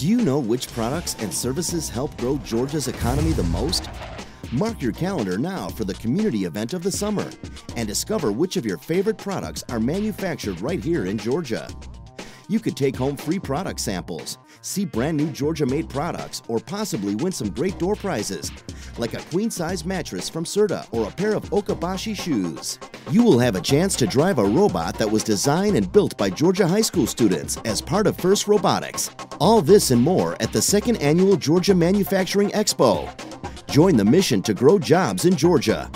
Do you know which products and services help grow Georgia's economy the most? Mark your calendar now for the community event of the summer and discover which of your favorite products are manufactured right here in Georgia. You could take home free product samples, see brand new Georgia made products, or possibly win some great door prizes, like a queen size mattress from Serta or a pair of Okabashi shoes. You will have a chance to drive a robot that was designed and built by Georgia high school students as part of FIRST Robotics. All this and more at the second annual Georgia Manufacturing Expo. Join the mission to grow jobs in Georgia.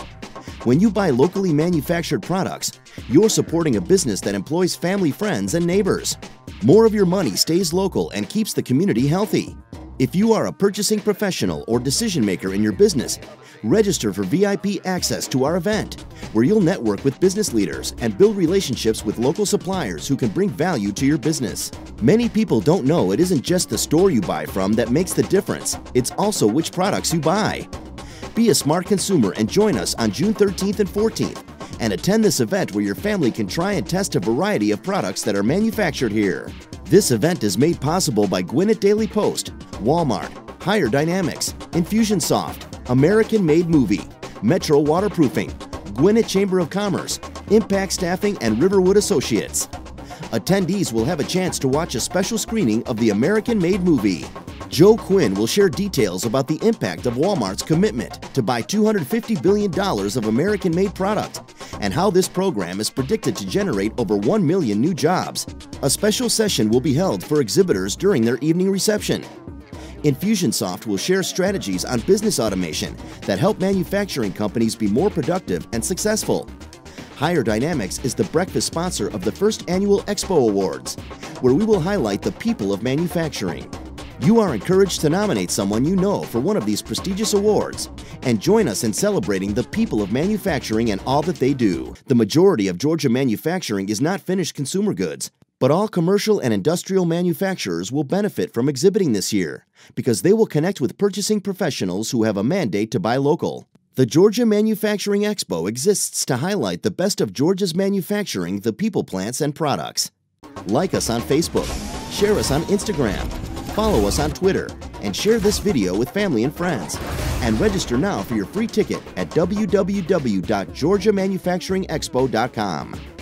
When you buy locally manufactured products, you're supporting a business that employs family, friends, and neighbors. More of your money stays local and keeps the community healthy. If you are a purchasing professional or decision maker in your business, register for VIP access to our event, where you'll network with business leaders and build relationships with local suppliers who can bring value to your business. Many people don't know it isn't just the store you buy from that makes the difference, it's also which products you buy. Be a smart consumer and join us on June 13th and 14th and attend this event where your family can try and test a variety of products that are manufactured here. This event is made possible by Gwinnett Daily Post, Walmart, Hire Dynamics, Infusionsoft, American Made Movie, Metro Waterproofing, Gwinnett Chamber of Commerce, Impact Staffing, and Riverwood Associates. Attendees will have a chance to watch a special screening of the American Made Movie. Joe Quinn will share details about the impact of Walmart's commitment to buy $250 billion of American made product and how this program is predicted to generate over 1 million new jobs. A special session will be held for exhibitors during their evening reception. Infusionsoft will share strategies on business automation that help manufacturing companies be more productive and successful. Hire Dynamics is the breakfast sponsor of the first annual Expo Awards, where we will highlight the people of manufacturing. You are encouraged to nominate someone you know for one of these prestigious awards and join us in celebrating the people of manufacturing and all that they do. The majority of Georgia manufacturing is not finished consumer goods, but all commercial and industrial manufacturers will benefit from exhibiting this year because they will connect with purchasing professionals who have a mandate to buy local. The Georgia Manufacturing Expo exists to highlight the best of Georgia's manufacturing, the people plants, and products. Like us on Facebook, share us on Instagram, follow us on Twitter, and share this video with family and friends. And register now for your free ticket at www.georgiamanufacturingexpo.com.